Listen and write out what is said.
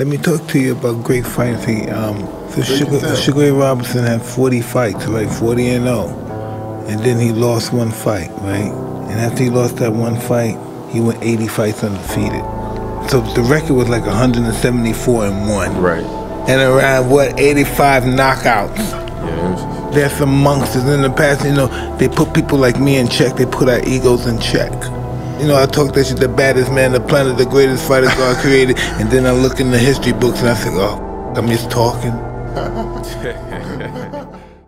Let me talk to you about great fights. He, um, so Sugar, Sugar Ray Robinson had 40 fights, right? 40 and 0. And then he lost one fight, right? And after he lost that one fight, he went 80 fights undefeated. So the record was like 174 and 1. Right. And around, what, 85 knockouts. Yeah, it was just, There's some monsters in the past, you know, they put people like me in check, they put our egos in check. You know, I talk that shit, the baddest man the planet, the greatest fighter God created, and then I look in the history books and I say, oh, I'm just talking.